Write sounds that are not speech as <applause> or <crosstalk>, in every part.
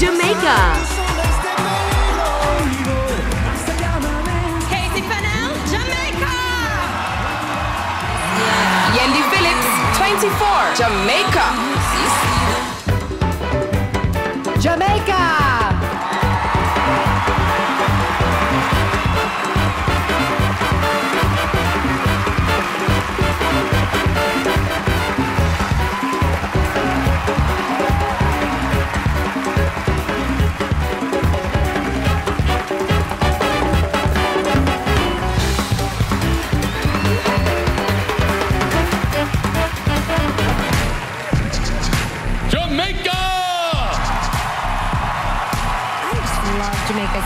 Jamaica. Kaci Fennell, Jamaica. Yendi Phillips, 24, Jamaica. Jamaica.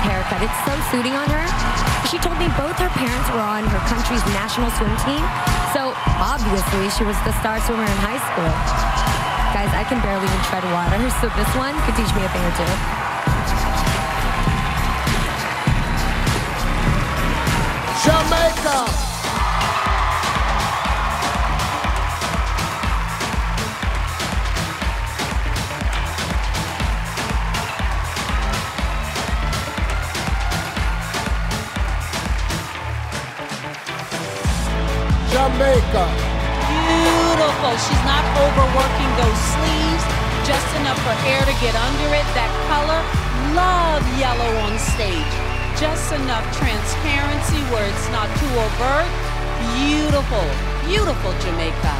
Haircut. It's so suiting on her. She told me both her parents were on her country's national swim team, so obviously she was the star swimmer in high school. Guys, I can barely even tread water, so this one could teach me a thing or two. Jamaica. Jamaica. Beautiful. She's not overworking those sleeves. Just enough for air to get under it. That color. Love yellow on stage. Just enough transparency where it's not too overt. Beautiful. Beautiful Jamaica.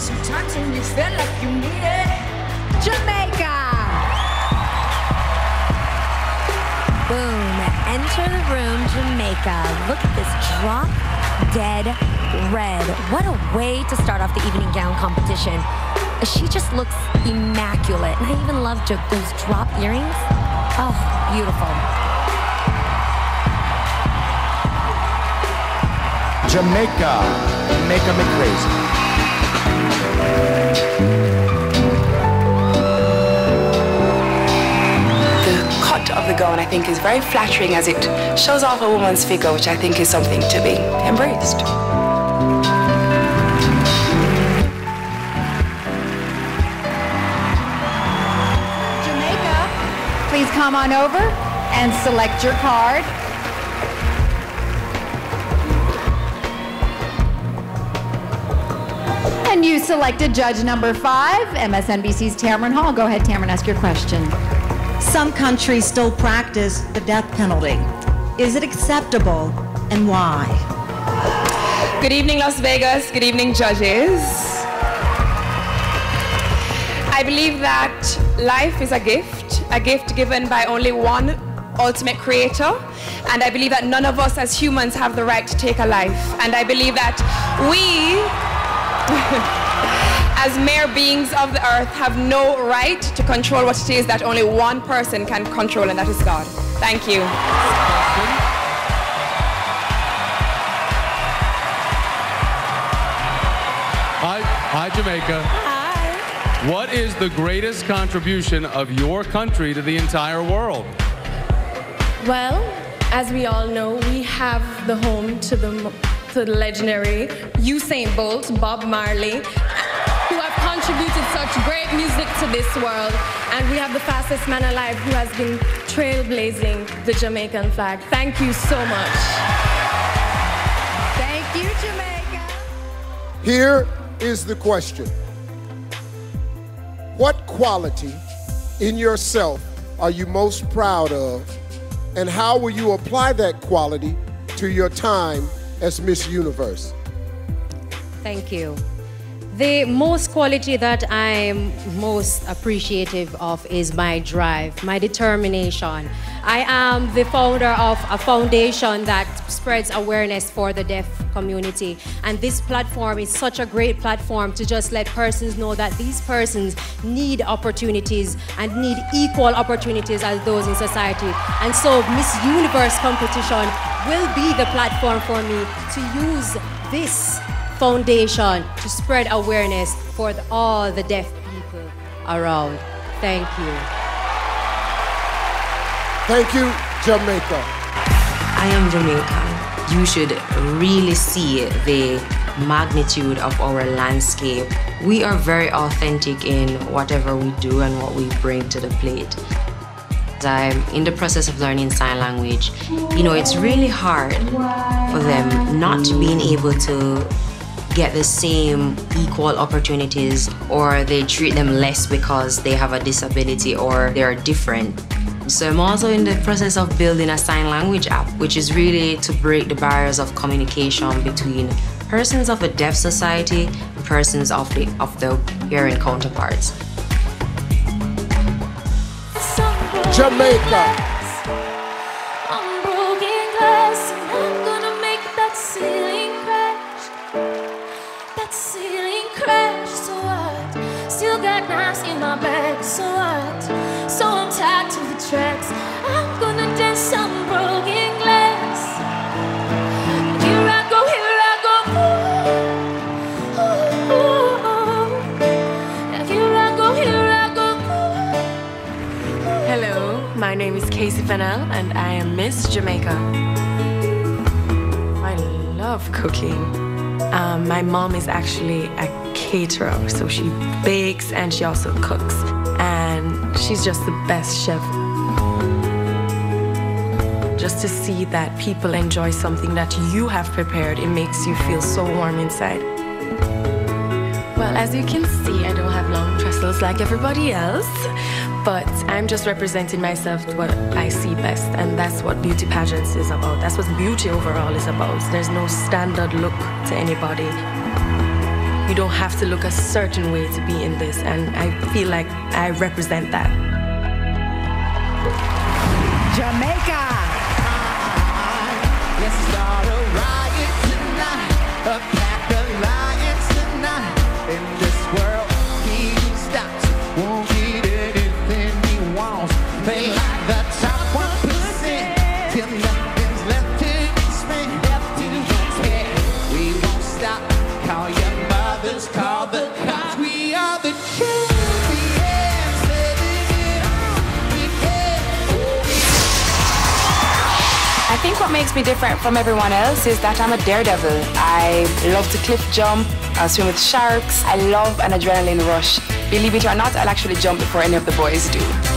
Sometimes when you feel like you need it. Jamaica. Boom. Enter the room, Jamaica. Look at this drop dead red. What a way to start off the evening gown competition. She just looks immaculate. And I even love those drop earrings. Oh, beautiful. Jamaica, Jamaica me crazy. Of the gown, I think, is very flattering as it shows off a woman's figure, which I think is something to be embraced. Jamaica, please come on over and select your card. And you selected judge number five, MSNBC's Tamron Hall. Go ahead, Tamron, ask your question. Some countries still practice the death penalty. Is it acceptable and why? Good evening, Las Vegas. Good evening, judges. I believe that life is a gift, a gift given by only one ultimate creator. And I believe that none of us as humans have the right to take a life. And I believe that we, <laughs> as mere beings of the earth, have no right to control what it is that only one person can control, and that is God. Thank you. Hi, hi, Jamaica. Hi. What is the greatest contribution of your country to the entire world? Well, as we all know, we have the home to the to the legendary Usain Bolt, Bob Marley, who have contributed such great music to this world. And we have the fastest man alive who has been trailblazing the Jamaican flag. Thank you so much. Thank you, Jamaica. Here is the question What quality in yourself are you most proud of? And how will you apply that quality to your time as Miss Universe? Thank you. The most quality that I'm most appreciative of is my drive, my determination. I am the founder of a foundation that spreads awareness for the deaf community. And this platform is such a great platform to just let persons know that these persons need opportunities and need equal opportunities as those in society. And so Miss Universe competition will be the platform for me to use this foundation to spread awareness for the- all the deaf people around. Thank you. Thank you, Jamaica. I am Jamaican. You should really see the magnitude of our landscape. We are very authentic in whatever we do and what we bring to the plate. I'm in the process of learning sign language. You know, it's really hard for them not being able to get the same equal opportunities or they treat them less because they have a disability or they're different. So I'm also in the process of building a sign language app, which is really to break the barriers of communication between persons of the deaf society and persons of the of the hearing counterparts. Jamaica. So what? So I'm tied to the tracks. I'm gonna dance some broken glass. Here I go, here I go. Ooh, ooh, ooh. Here I go, here I go. Hello, my name is Kaci Fennell and I am Miss Jamaica. I love cooking. Um, my mom is actually a caterer, so she bakes and she also cooks. And she's just the best chef. Just to see that people enjoy something that you have prepared, it makes you feel so warm inside. Well, as you can see, I don't have long trestles like everybody else, but I'm just representing myself to what I see best, and that's what beauty pageants is about. That's what beauty overall is about. There's no standard look to anybody. You don't have to look a certain way to be in this, and I feel like I represent that. Jamaica. Let's start a riot what makes me different from everyone else is that I'm a daredevil. I love to cliff jump, I'll swim with sharks. I love an adrenaline rush. Believe it or not, I'll actually jump before any of the boys do.